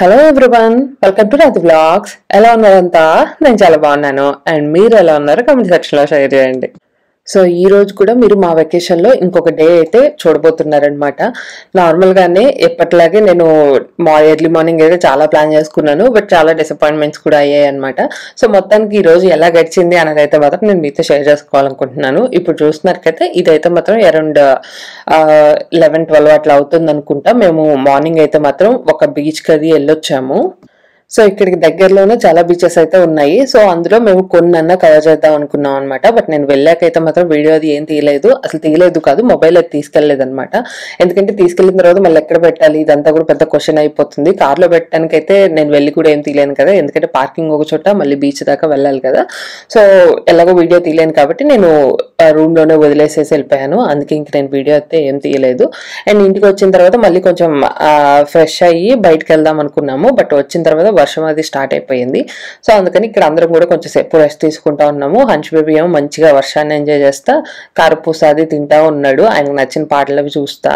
Hello everyone welcome to Rathi blogs ఎలా ఉన్నారంతా? నేను చాలా బాగున్నాను. అండ్ మీరు ఎలా ఉన్నారు కమెంట్ సెక్షన్లో షేర్ చేయండి. సో ఈ రోజు కూడా మీరు మా వెకేషన్లో ఇంకొక డే అయితే చూడబోతున్నారనమాట నార్మల్గానే ఎప్పటిలాగే నేను మా ఎర్లీ మార్నింగ్ అయితే చాలా ప్లాన్ చేసుకున్నాను. బట్ చాలా డిసప్పాయింట్మెంట్స్ కూడా అయ్యాయి అనమాట సో మొత్తానికి ఈ రోజు ఎలా గడిచింది అనేది అయితే మాత్రం నేను మీతో షేర్ చేసుకోవాలనుకుంటున్నాను. ఇప్పుడు చూసినట్లయితే ఇదైతే మాత్రం అరౌండ్ లెవెన్ ట్వెల్వ్ అట్లా అవుతుంది అనుకుంటా మేము మార్నింగ్ అయితే మాత్రం ఒక బీచ్కి అది వెళ్ళొచ్చాము. సో ఇక్కడికి దగ్గరలోనే చాలా బీచెస్ అయితే ఉన్నాయి. సో అందులో మేము కొన్నన్నా కవర్ చేద్దాం అనుకున్నాం అనమాట బట్ నేను వెళ్ళాకైతే మాత్రం వీడియో అది ఏం తీయలేదు. అసలు తీయలేదు కాదు మొబైల్ అది తీసుకెళ్ళేదు అనమాట ఎందుకంటే తీసుకెళ్ళిన తర్వాత మళ్ళీ ఎక్కడ పెట్టాలి? ఇదంతా కూడా పెద్ద క్వశ్చన్ అయిపోతుంది. కార్లో పెట్టడానికి అయితే నేను వెళ్ళి కూడా ఏం తీయలేను కదా. ఎందుకంటే పార్కింగ్ ఒక చోట మళ్ళీ బీచ్ దాకా వెళ్ళాలి కదా. సో ఎలాగో వీడియో తీయలేను కాబట్టి నేను రూమ్లోనే వదిలేసేసి వెళ్ళిపోయాను. అందుకే ఇంక నేను వీడియో అయితే ఏం తీయలేదు. అండ్ ఇంటికి వచ్చిన తర్వాత మళ్ళీ కొంచెం ఫ్రెష్ అయ్యి బయటకు వెళ్దాం అనుకున్నాము. బట్ వచ్చిన తర్వాత వర్షం అది స్టార్ట్ అయిపోయింది. సో అందుకని ఇక్కడ అందరం కూడా కొంచెం సేపు రెస్ట్ తీసుకుంటా ఉన్నాము. హంచ్ బేబీ ఏమో మంచిగా వర్షాన్ని ఎంజాయ్ చేస్తా. కారపూస అది తింటా ఉన్నాడు. ఆయనకు నచ్చిన పాటలు అవి చూస్తా.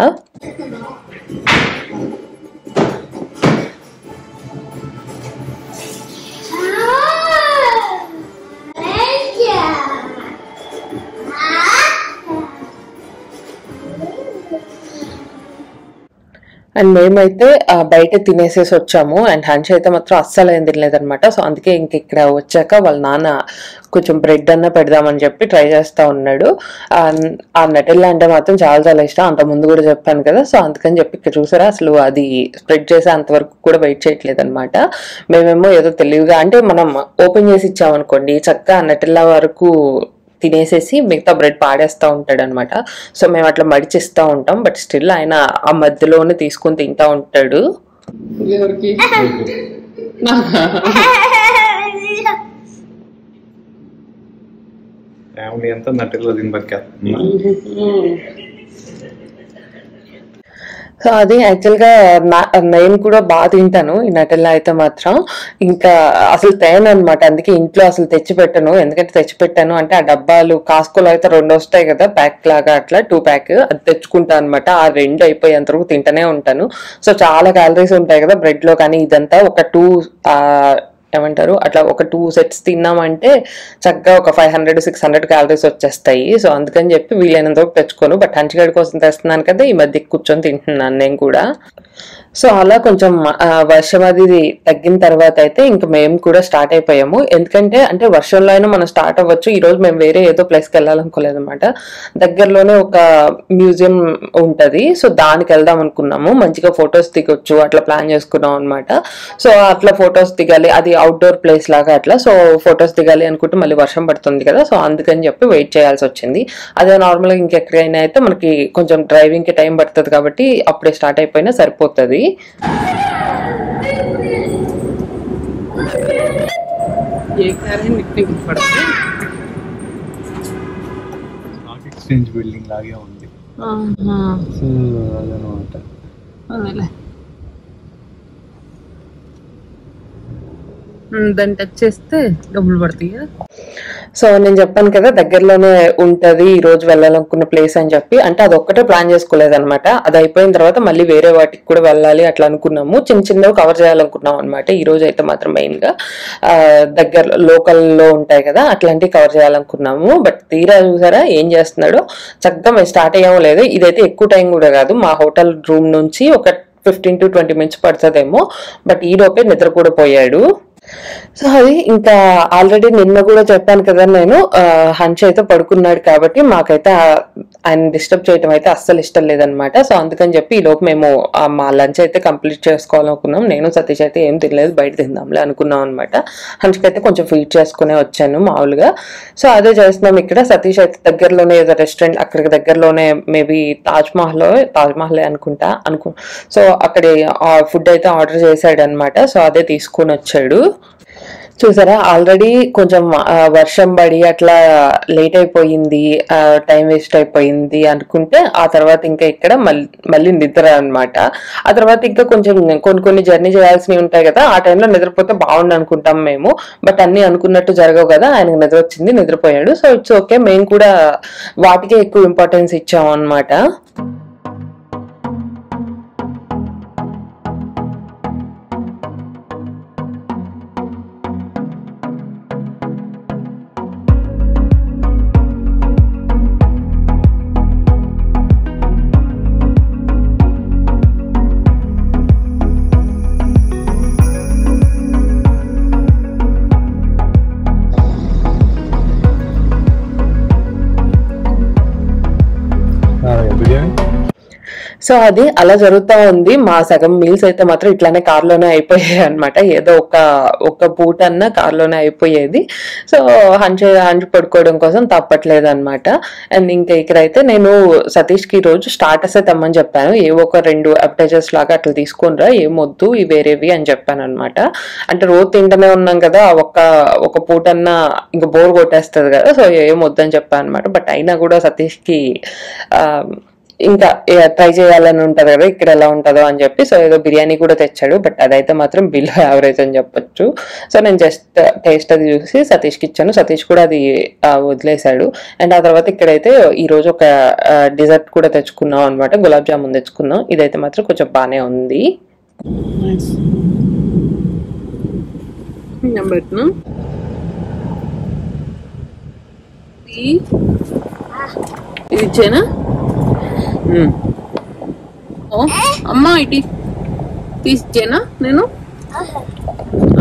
అండ్ మేమైతే బయట తినేసేసి వచ్చాము. అండ్ హంచ్ అయితే మాత్రం అస్సలు ఏం తినలేదనమాట సో అందుకే ఇంక ఇక్కడ వచ్చాక వాళ్ళ నాన్న కొంచెం బ్రెడ్ అన్న పెడదామని చెప్పి ట్రై చేస్తూ ఉన్నాడు. ఆ, ఆ అంటే మాత్రం చాలా చాలా ఇష్టం. అంత ముందు కూడా చెప్పాను కదా. సో అందుకని చెప్పి ఇక్కడ చూసారా? అసలు అది స్ప్రెడ్ చేసే అంతవరకు కూడా వెయిట్ చేయట్లేదు అనమాట మేమేమో ఏదో తెలివిగా అంటే మనం ఓపెన్ చేసి ఇచ్చామనుకోండి చక్కగా ఆ వరకు తినేసేసి మిగతా బ్రెడ్ పాడేస్తూ ఉంటాడు అనమాట సో మేము అట్లా మడిచిస్తూ ఉంటాం. బట్ స్టిల్ ఆయన ఆ మధ్యలోనే తీసుకొని తింటా ఉంటాడు. ఫ్యామిలీ అంతా దీని సో అది యాక్చువల్గా నేను కూడా బాగా తింటాను. ఈ నటెల్లా అయితే మాత్రం ఇంకా అసలు తేను అనమాట అందుకే ఇంట్లో అసలు తెచ్చి పెట్టను ఎందుకంటే తెచ్చి పెట్టాను అంటే ఆ డబ్బాలు కాస్కోలో అయితే రెండు వస్తాయి కదా ప్యాక్ లాగా అట్లా టూ ప్యాక్ అది తెచ్చుకుంటాను అనమాట ఆ రెండు అయిపోయేంత వరకు తింటూనే ఉంటాను. సో చాలా క్యాలరీస్ ఉంటాయి కదా బ్రెడ్లో కానీ ఇదంతా ఒక టూ ఏమంటారు అట్లా ఒక టూ సెట్స్ తిన్నామంటే చక్కగా ఒక five hundred six hundred calories వచ్చేస్తాయి. సో అందుకని చెప్పి వీలైనంత తెచ్చుకోను. బట్ హంచిగడి కోసం తెస్తున్నాను కదా ఈ మధ్య కూర్చొని తింటున్నాను నేను కూడా. సో అలా కొంచెం వర్షం అది తగ్గిన తర్వాత అయితే ఇంకా మేము కూడా స్టార్ట్ అయిపోయాము. ఎందుకంటే అంటే వర్షంలో అయినా మనం స్టార్ట్ అవ్వచ్చు. ఈరోజు మేము వేరే ఏదో ప్లేస్కి వెళ్ళాలనుకోలేదు అనమాట దగ్గరలోనే ఒక మ్యూజియం ఉంటుంది. సో దానికి వెళ్దాం అనుకున్నాము. మంచిగా ఫొటోస్ దిగొచ్చు అట్లా ప్లాన్ చేసుకున్నాం అనమాట సో అట్లా ఫొటోస్ దిగాలి. అది అవుట్డోర్ ప్లేస్ లాగా అట్లా. సో ఫొటోస్ దిగాలి అనుకుంటే మళ్ళీ వర్షం పడుతుంది కదా. సో అందుకని చెప్పి వెయిట్ చేయాల్సి వచ్చింది. అదే నార్మల్గా ఇంకెక్కడైనా అయితే మనకి కొంచెం డ్రైవింగ్కి టైం పడుతుంది కాబట్టి అప్పుడే స్టార్ట్ అయిపోయినా సరిపోతుంది. స్టాక్ ఎక్స్చేంజ్ బిల్డింగ్ లాగే ఉంది సో అదనమాట దాన్ని టచ్ చేస్తే డబ్బులు పడతాయి సో నేను చెప్పాను కదా దగ్గరలోనే ఉంటుంది ఈ రోజు వెళ్ళాలనుకున్న ప్లేస్ అని చెప్పి. అంటే అది ఒక్కటే ప్లాన్ చేసుకోలేదు అనమాట అది అయిపోయిన తర్వాత మళ్ళీ వేరే వాటికి కూడా వెళ్ళాలి అట్లా అనుకున్నాము. చిన్న చిన్నవి కవర్ చేయాలనుకున్నాం అనమాట ఈ రోజు అయితే మాత్రం మెయిన్గా దగ్గర లోకల్లో ఉంటాయి కదా అట్లాంటివి కవర్ చేయాలనుకున్నాము. బట్ తీరా చూసారా ఏం చేస్తున్నాడో చక్కగా మేము స్టార్ట్ అయ్యాము లేదు ఇదైతే ఎక్కువ టైం కూడా కాదు. మా హోటల్ రూమ్ నుంచి ఒక ఫిఫ్టీన్ టు ట్వంటీ మినిట్స్ పడుతుందేమో. బట్ ఈ లోపే నిద్ర కూడా పోయాడు. సో అది ఇంకా ఆల్రెడీ నిన్న కూడా చెప్పాను కదా నేను హంచ్ అయితే పడుకున్నాడు కాబట్టి మాకైతే ఆయన డిస్టర్బ్ చేయడం అయితే అస్సలు ఇష్టం లేదనమాట సో అందుకని చెప్పి ఈ లోపు మేము మా లంచ్ అయితే కంప్లీట్ చేసుకోవాలనుకున్నాం. నేను సతీష్ అయితే ఏం తినలేదు బయట తిందాంలే అనుకున్నాం అనమాట హంచ్కి అయితే కొంచెం ఫీడ్ చేసుకునే వచ్చాను మామూలుగా. సో అదే చేస్తున్నాం ఇక్కడ. సతీష్ అయితే దగ్గరలోనే ఏదో రెస్టారెంట్ అక్కడికి దగ్గరలోనే మేబీ తాజ్ మహల్ తాజ్ మహలే అనుకుంటా అనుకు సో అక్కడ ఫుడ్ అయితే ఆర్డర్ చేశాడు అనమాట సో అదే తీసుకొని వచ్చాడు. చూసారా? ఆల్రెడీ కొంచెం వర్షం పడి అట్లా లేట్ అయిపోయింది టైం వేస్ట్ అయిపోయింది అనుకుంటే ఆ తర్వాత ఇంకా ఇక్కడ మళ్ళీ మళ్ళీ నిద్ర అన్నమాట. ఆ తర్వాత ఇంకా కొంచెం కొన్ని కొన్ని జర్నీ చేయాల్సినవి ఉంటాయి కదా ఆ టైంలో నిద్రపోతే బాగుండు అనుకుంటాం మేము. బట్ అన్ని అనుకున్నట్టు జరగవు కదా ఆయనకు నిద్ర వచ్చింది నిద్రపోయాడు. సో ఇట్స్ ఓకే మేము కూడా వాటికే ఎక్కువ ఇంపార్టెన్స్ ఇచ్చాం అన్నమాట. సో అది అలా జరుగుతూ ఉంది. మా సగం మీల్స్ అయితే మాత్రం ఇట్లానే కార్లోనే అయిపోయాయి అనమాట ఏదో ఒక ఒక పూట అన్న కార్లోనే అయిపోయేది. సో హంచ హంచు పడుకోవడం కోసం తప్పట్లేదు అనమాట అండ్ ఇంకా ఇక్కడైతే నేను సతీష్కి ఈ రోజు స్టార్టర్స్ తెమ్మని చెప్పాను. ఏవో ఒక రెండు అప్టైజర్స్ లాగా అట్లా తీసుకునిరా ఏమొద్దు ఇవి వేరేవి అని చెప్పాను అనమాట అంటే రోజు తింటనే ఉన్నాం కదా ఆ ఒక్క ఒక పూటన్నా ఇంకా బోర్ కొట్టేస్తుంది కదా సో ఏమొద్దు అని చెప్పాను అనమాట బట్ అయినా కూడా సతీష్కి ఆ, ఇంకా ట్రై చేయాలని ఉంటుంది కదా ఇక్కడ ఎలా ఉంటుందో అని చెప్పి సో ఏదో బిర్యానీ కూడా తెచ్చాడు బట్ అదైతే మాత్రం బిలో యావరేజ్ అని చెప్పొచ్చు. సో నేను జస్ట్ టేస్ట్ uh, అది చూసి సతీష్కి ఇచ్చాను. సతీష్ కూడా అది వదిలేశాడు. అండ్ ఆ తర్వాత ఇక్కడైతే ఈరోజు ఒక డిజర్ట్ కూడా తెచ్చుకున్నాం అనమాట గులాబ్ జామున్ తెచ్చుకున్నాం. ఇదైతే మాత్రం కొంచెం బాగానే ఉంది. Ah, ఇది ఇచ్చేనా? అమ్మా ఇటీ. తీసిచ్చేనా నేను?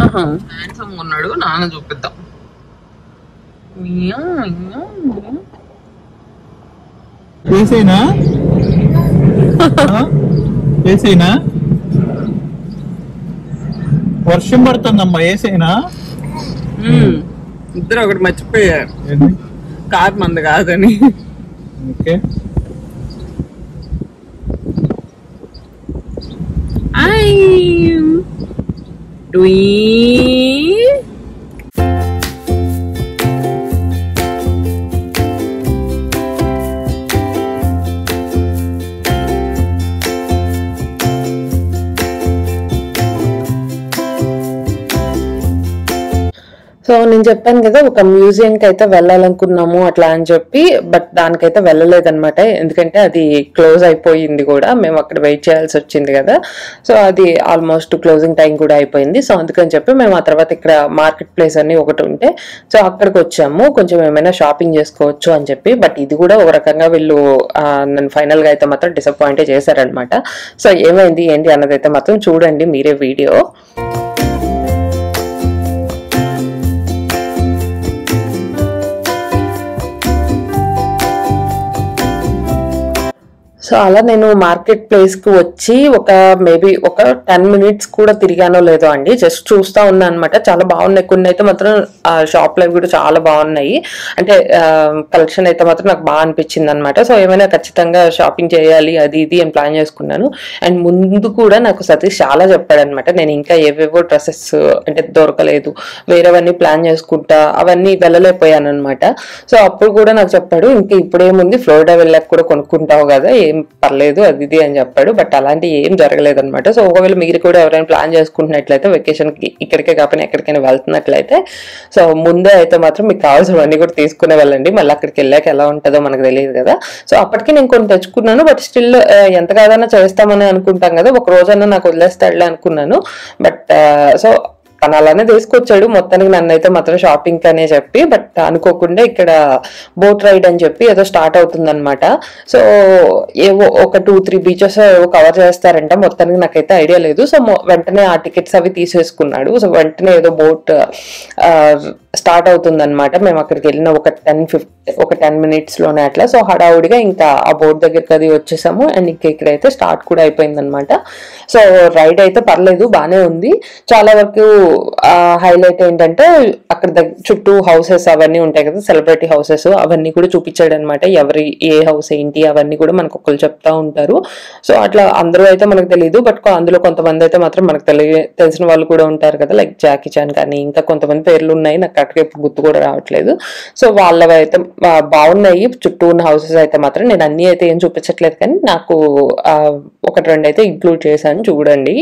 ఆహా. హ్యాండ్సమ్ ఉన్నాడు నాన్న చూపిద్దాం. వేసేనా వర్షం పడుతుందమ్మా వేసేనా మ్మ్. ఇద్దరు ఒకటి మర్చిపోయారు. కార్ మంది కాదని. ఓకే. dream. Dream. నేను చెప్పాను కదా ఒక మ్యూజియంకి అయితే వెళ్ళాలనుకున్నాము అట్లా అని చెప్పి బట్ దానికైతే వెళ్ళలేదన్నమాట. ఎందుకంటే అది క్లోజ్ అయిపోయింది కూడా. మేము అక్కడ వెయిట్ చేయాల్సి వచ్చింది కదా. సో అది ఆల్మోస్ట్ క్లోజింగ్ టైం కూడా అయిపోయింది. సో అందుకని చెప్పి మేము ఆ తర్వాత ఇక్కడ మార్కెట్ ప్లేస్ అని ఒకటి ఉంటే సో అక్కడికి వచ్చాము. కొంచెం ఏమైనా షాపింగ్ చేసుకోవచ్చు అని చెప్పి బట్ ఇది కూడా ఒక రకంగా వీళ్ళు నన్ను ఫైనల్గా అయితే మాత్రం డిసప్పాయింట్ చేశారనమాట సో ఏమైంది ఏంటి అన్నదైతే మాత్రం చూడండి మీరే వీడియో సో అలా నేను మార్కెట్ ప్లేస్కి వచ్చి ఒక మేబీ ఒక టెన్ మినిట్స్ కూడా తిరిగానో లేదో అండి. జస్ట్ చూస్తూ ఉన్నాను అనమాట చాలా బాగున్నాయి. కొన్ని అయితే మాత్రం ఆ షాప్ కూడా చాలా బాగున్నాయి. అంటే కలెక్షన్ అయితే మాత్రం నాకు బాగా అనిపించింది అనమాట సో ఏమైనా ఖచ్చితంగా షాపింగ్ చేయాలి అది ఇది అని ప్లాన్ చేసుకున్నాను. అండ్ ముందు కూడా నాకు సతీష్ చాలా చెప్పాడు అనమాట నేను ఇంకా ఏవేవో డ్రెస్సెస్ అంటే దొరకలేదు. వేరేవన్నీ ప్లాన్ చేసుకుంటా అవన్నీ వెళ్ళలేకపోయాను అనమాట సో అప్పుడు కూడా నాకు చెప్పాడు ఇంకా ఇప్పుడేముంది? ఫ్లోరిడా వెళ్ళాక కూడా కొనుక్కుంటావు కదా ఏం పర్లేదు అది ఇది అని చెప్పాడు. బట్ అలాంటి ఏం జరగలేదు అనమాట సో ఒకవేళ మీరు కూడా ఎవరైనా ప్లాన్ చేసుకుంటున్నట్లయితే వెకేషన్కి ఇక్కడికే కాకపోయినా ఎక్కడికైనా వెళ్తున్నట్లయితే సో ముందే అయితే మాత్రం మీకు కావాల్సినవన్నీ కూడా తీసుకునే వెళ్ళండి. మళ్ళీ అక్కడికి వెళ్ళాక ఎలా ఉంటుందో మనకు తెలియదు కదా. సో అప్పటికి నేను కొన్ని తెచ్చుకున్నాను. బట్ స్టిల్ ఎంత కాదన్నా చేస్తామని అనుకుంటాం కదా. ఒక రోజన్నా నాకు వదిలేస్తాడులే అనుకున్నాను. బట్ సో తను అలానే తీసుకొచ్చాడు. మొత్తానికి నన్ను అయితే మాత్రం షాపింగ్ అనే చెప్పి బట్ అనుకోకుండా ఇక్కడ బోట్ రైడ్ అని చెప్పి ఏదో స్టార్ట్ అవుతుందన్నమాట. సో ఏవో ఒక టూ త్రీ బీచెస్ ఏవో కవర్ చేస్తారంట. మొత్తానికి నాకైతే ఐడియా లేదు. సో వెంటనే ఆ టికెట్స్ అవి తీసేసుకున్నాడు. సో వెంటనే ఏదో బోట్ స్టార్ట్ అవుతుందన్నమాట. మేము అక్కడికి వెళ్ళిన ఒక టెన్ ఫిఫ్టీ ఒక టెన్ మినిట్స్లోనే అట్లా. సో హడావుడిగా ఇంకా ఆ బోట్ దగ్గరికి అది వచ్చేసాము. అండ్ ఇంకా ఇక్కడైతే స్టార్ట్ కూడా అయిపోయిందనమాట సో రైడ్ అయితే పర్లేదు. బాగానే ఉంది. చాలా వరకు హైలైట్ ఏంటంటే అక్కడ చుట్టూ హౌసెస్ అవన్నీ ఉంటాయి కదా సెలబ్రిటీ హౌసెస్ అవన్నీ కూడా చూపించాడు అనమాట ఎవరి ఏ హౌస్ ఏంటి అవన్నీ కూడా మనకు ఒకళ్ళు చెప్తా ఉంటారు. సో అట్లా అందరూ అయితే మనకు తెలియదు బట్ అందులో కొంతమంది అయితే మాత్రం మనకు తెలియ తెలిసిన వాళ్ళు కూడా ఉంటారు కదా లైక్ జాకీ చాన్ కానీ ఇంకా కొంతమంది పేర్లు ఉన్నాయి నాకు కరెక్ట్గా ఇప్పుడు గుర్తు కూడా రావట్లేదు. సో వాళ్ళవి అయితే బాగున్నాయి. చుట్టూ ఉన్న హౌసెస్ అయితే మాత్రం నేను అన్ని అయితే ఏం చూపించట్లేదు కానీ నాకు ఒకటి రెండు అయితే ఇంక్లూడ్ చేశాను. చూడండి.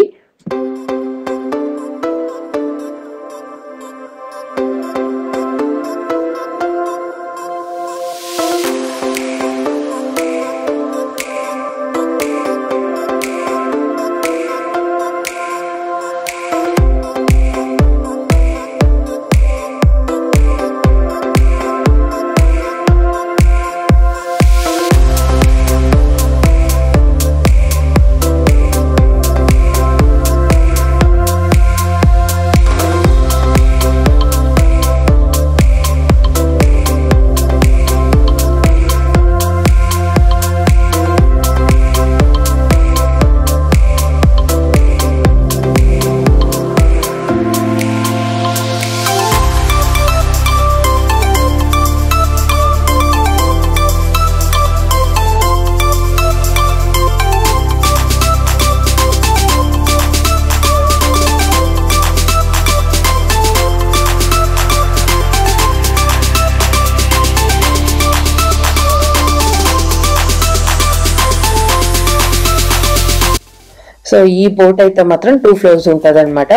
సో ఈ బోట్ అయితే మాత్రం టూ ఫ్లోర్స్ ఉంటుంది అనమాట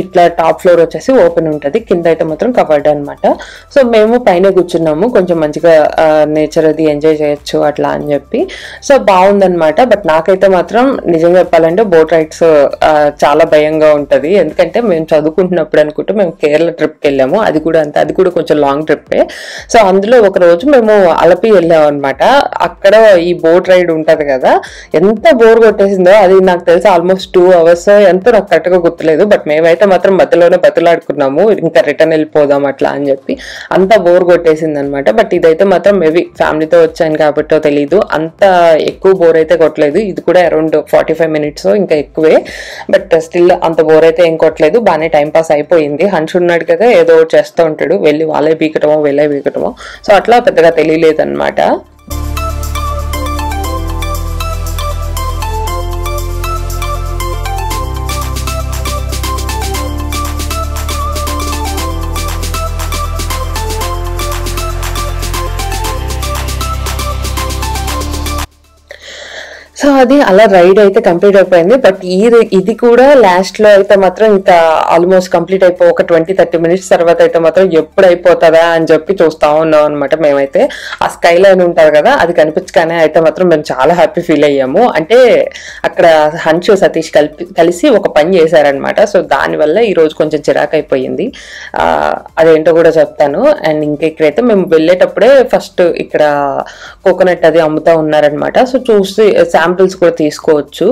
ఇట్లా టాప్ ఫ్లోర్ వచ్చేసి ఓపెన్ ఉంటుంది. కింద అయితే మాత్రం కవర్డ్ అనమాట సో మేము పైన కూర్చున్నాము. కొంచెం మంచిగా నేచర్ అది ఎంజాయ్ చేయొచ్చు అట్లా అని చెప్పి. సో బాగుందనమాట బట్ నాకైతే మాత్రం నిజంగా చెప్పాలంటే బోట్ రైడ్స్ చాలా భయంగా ఉంటుంది. ఎందుకంటే మేము చదువుకుంటున్నప్పుడు అనుకుంటే మేము కేరళ ట్రిప్కి వెళ్ళాము. అది కూడా అంతే. అది కూడా కొంచెం లాంగ్ ట్రిప్పే సో అందులో ఒక రోజు మేము అలపి వెళ్ళాం అనమాట అక్కడ ఈ బోట్ రైడ్ ఉంటుంది కదా. ఎంత బోర్ కొట్టేసిందో అది నాకు తెలిసి. ఆల్మోస్ట్ టూ అవర్స్ ఎంతో నాకు కరెక్ట్గా గుర్తులేదు బట్ మేమైతే మాత్రం మధ్యలోనే బతులాడుకున్నాము. ఇంకా రిటర్న్ వెళ్ళిపోదాం అట్లా అని చెప్పి. అంత బోర్ కొట్టేసింది అనమాట బట్ ఇదైతే మాత్రం మేబీ ఫ్యామిలీతో వచ్చాను కాబట్టో తెలీదు. అంత ఎక్కువ బోర్ అయితే కొట్టలేదు. ఇది కూడా అరౌండ్ ఫార్టీ ఫైవ్ మినిట్స్ ఇంకా ఎక్కువే. బట్ స్టిల్ అంత బోర్ అయితే ఏం కొట్టలేదు. బాగానే టైం పాస్ అయిపోయింది. హన్స్ ఉన్నాడు కదా ఏదో చేస్తూ ఉంటాడు. వెళ్ళి వాళ్ళే బీకటమో వెళ్ళే బీకటమో. సో అట్లా పెద్దగా తెలియలేదు సో అది అలా రైడ్ అయితే కంప్లీట్ అయిపోయింది. బట్ ఈ ఇది కూడా లాస్ట్లో అయితే మాత్రం ఇంకా ఆల్మోస్ట్ కంప్లీట్ అయిపో ఒక ట్వంటీ థర్టీ మినిట్స్ తర్వాత అయితే మాత్రం ఎప్పుడు అయిపోతుందా అని చెప్పి చూస్తా ఉన్నాం అనమాట మేమైతే. ఆ స్కై లైన్ ఉంటుంది కదా అది కనిపించగానే అయితే మాత్రం మేము చాలా హ్యాపీ ఫీల్ అయ్యాము. అంటే అక్కడ హన్షు సతీష్ కలిపి కలిసి ఒక పని చేశారనమాట సో దానివల్ల ఈ రోజు కొంచెం చిరాకు అయిపోయింది. అదేంటో కూడా చెప్తాను. అండ్ ఇంకా ఇక్కడైతే మేము వెళ్ళేటప్పుడే ఫస్ట్ ఇక్కడ కోకోనట్ అది అమ్ముతా ఉన్నారనమాట సో చూసి శాంపిల్స్ కూడా తీసుకోవచ్చు.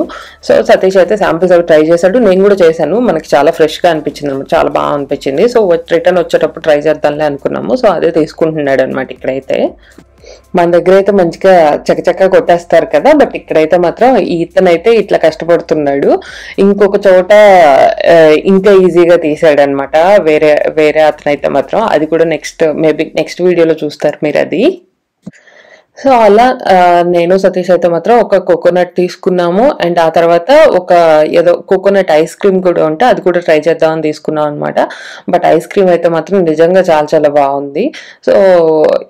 సో సతీష్ అయితే శాంపిల్స్ అవి ట్రై చేశాడు. నేను కూడా చేశాను. మనకి చాలా ఫ్రెష్గా అనిపించింది అనమాట. చాలా బాగా అనిపించింది. సో రిటర్న్ వచ్చేటప్పుడు ట్రై చేద్దాంలే అనుకున్నాము. సో అదే తీసుకుంటున్నాడు అనమాట ఇక్కడైతే. మన దగ్గర అయితే మంచిగా చకచకా కొట్టేస్తారు కదా. బట్ ఇక్కడైతే మాత్రం ఇతనైతే ఇట్లా కష్టపడుతున్నాడు. ఇంకొక చోట ఇంకా ఈజీగా తీసాడు అనమాట వేరే వేరే అతనైతే మాత్రం. అది కూడా నెక్స్ట్ మేబీ నెక్స్ట్ వీడియోలో చూస్తారు మీరు అది. సో అలా నేను సతీష్ అయితే మాత్రం ఒక కోకోనట్ తీసుకున్నాము. అండ్ ఆ తర్వాత ఒక ఏదో కోకోనట్ ఐస్ క్రీమ్ కూడా ఉంటే అది కూడా ట్రై చేద్దామని తీసుకున్నాం అనమాట బట్ ఐస్ క్రీమ్ అయితే మాత్రం నిజంగా చాలా చాలా బాగుంది. సో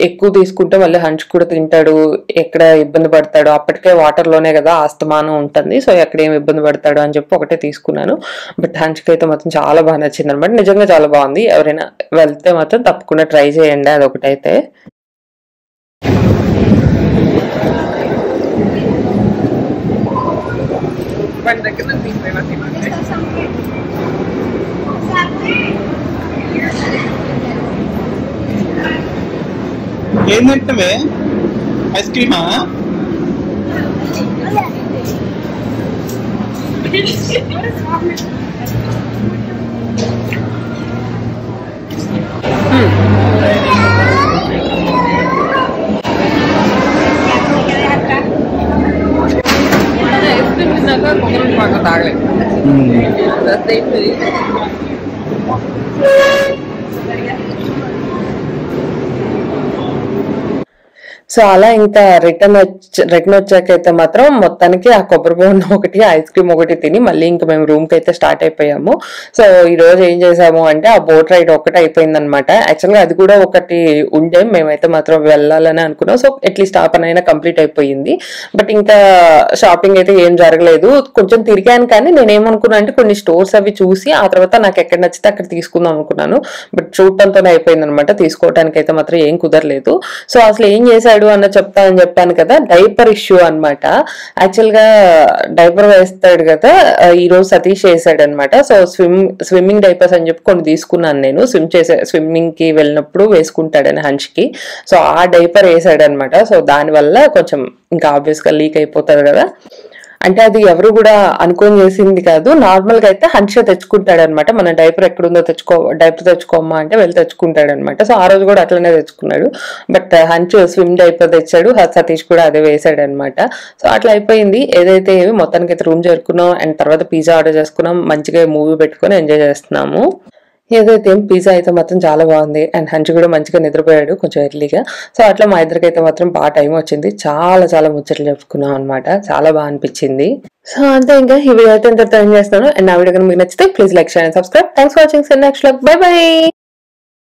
ఎక్కువ తీసుకుంటే మళ్ళీ హంచ్ కూడా తింటాడు. ఎక్కడ ఇబ్బంది పడతాడు? అప్పటికే వాటర్లోనే కదా ఆస్తమానం ఉంటుంది. సో ఎక్కడ ఏం ఇబ్బంది పడతాడు అని చెప్పి ఒకటే తీసుకున్నాను. బట్ హంచ్కి అయితే మాత్రం చాలా బాగా నచ్చింది అనమాట నిజంగా చాలా బాగుంది. ఎవరైనా వెళ్తే మాత్రం తప్పకుండా ట్రై చేయండి అదొకటైతే. వాడి దగ్గర నుంచి తీసిపోయినా తినండి ఏం తింటవే ఐస్ క్రీమా ఐస్ క్రీమ్ తిన్నాక కొబ్బరి ತಿಂಡಿನಾಗ ಕೊಬ್ಬರಿ ಹಾಕೋದಾಗಲಿ ಹದಿನೈದು సో అలా ఇంకా రిటర్న్ వచ్చి రిటర్న్ వచ్చాక అయితే మాత్రం మొత్తానికి ఆ కొబ్బరి బోన్ ఒకటి ఐస్ క్రీమ్ ఒకటి తిని మళ్ళీ ఇంకా మేము రూమ్కి అయితే స్టార్ట్ అయిపోయాము. సో ఈ రోజు ఏం చేసాము అంటే ఆ బోట్ రైడ్ ఒకటి అయిపోయింది అనమాట యాక్చువల్గా అది కూడా ఒకటి ఉండే మేమైతే మాత్రం వెళ్ళాలని అనుకున్నాం. సో అట్లీస్ట్ ఆ పని అయినా కంప్లీట్ అయిపోయింది. బట్ ఇంకా షాపింగ్ అయితే ఏం జరగలేదు. కొంచెం తిరిగాను కానీ నేను అంటే కొన్ని స్టోర్స్ అవి చూసి ఆ తర్వాత నాకు ఎక్కడ నచ్చితే అక్కడ తీసుకుందాం అనుకున్నాను. బట్ చూడటంతోనే అయిపోయింది అనమాట తీసుకోవడానికి అయితే మాత్రం ఏం కుదరలేదు. సో అసలు ఏం చేశాడు అన్న చెప్తా అని చెప్పాను కదా డైపర్ ఇష్యూ అనమాట యాక్చువల్గా డైపర్ వేస్తాడు కదా ఈ రోజు సతీష్ వేసాడు అనమాట సో స్విమ్ స్విమ్మింగ్ డైపర్స్ అని చెప్పి కొన్ని తీసుకున్నాను నేను. స్విమ్ చేసే స్విమ్మింగ్కి వెళ్ళినప్పుడు వేసుకుంటాడని హంచ్కి సో ఆ డైపర్ వేసాడు అనమాట సో దానివల్ల కొంచెం ఇంకా ఆబ్వియస్గా లీక్ అయిపోతుంది కదా. అంటే అది ఎవరు కూడా అనుకోని చేసింది కాదు. నార్మల్గా అయితే హన్ష తెచ్చుకుంటాడు అనమాట మన డైపర్ ఎక్కడుందో తెచ్చుకో డైపర్ తెచ్చుకోమ్మా అంటే వెళ్ళి తెచ్చుకుంటాడు అనమాట సో ఆ రోజు కూడా అట్లనే తెచ్చుకున్నాడు. బట్ హంచు స్విమ్ డైపర్ తెచ్చాడు. సతీష్ కూడా అదే వేసాడు అనమాట సో అట్లా అయిపోయింది. ఏదైతే ఏమి మొత్తానికి అయితే రూమ్ చేరుకున్నాం అండ్ తర్వాత పిజ్జా ఆర్డర్ చేసుకున్నాం. మంచిగా మూవీ పెట్టుకొని ఎంజాయ్ చేస్తున్నాము. ఏదైతే పిజ్జా అయితే మాత్రం చాలా బాగుంది. అండ్ హంచు కూడా మంచిగా నిద్రపోయాడు కొంచెం ఎర్లీగా సో అట్లా మా ఇద్దరికి అయితే మాత్రం బాగా టైం వచ్చింది. చాలా చాలా ముచ్చట్లు చెప్పుకున్నాం అనమాట చాలా బాగా అనిపించింది. సో అంతే ఇంకా ఈ వీడియో అయితే ఇంత టైం చేస్తాను అండ్ నా వీడియో కనుక మీకు నచ్చితే please like share and subscribe thanks for watching next bye bye